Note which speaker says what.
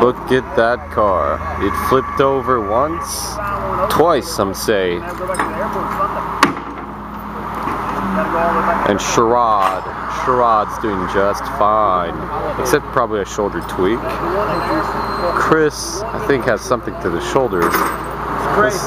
Speaker 1: Look at that car. It flipped over once, twice some say. And Charade, Charade's doing just fine. Except probably a shoulder tweak. Chris, I think, has something to the shoulder. Chris,